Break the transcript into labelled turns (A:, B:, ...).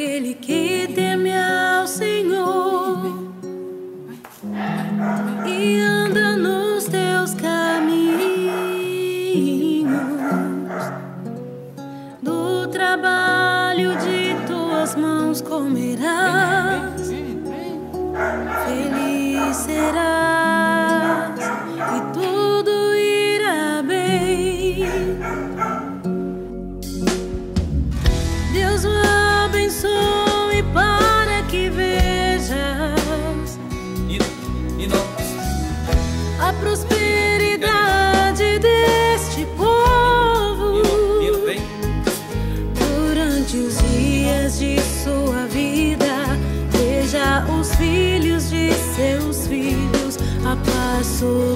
A: aquele que teme ao Senhor e anda nos teus caminhos. Do trabalho de tuas mãos comerás, feliz serás prosperidade deste povo durante os dias de sua vida. Veja os filhos de seus filhos, a Israel.